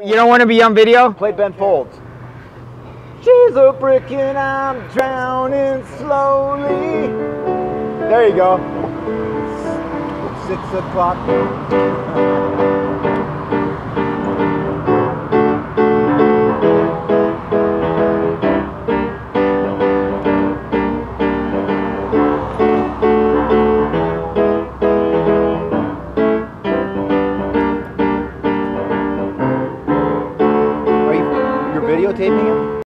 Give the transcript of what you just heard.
You don't want to be on video? Play Ben Folds. She's a brick and I'm drowning slowly. There you go. Six o'clock. videotaping it?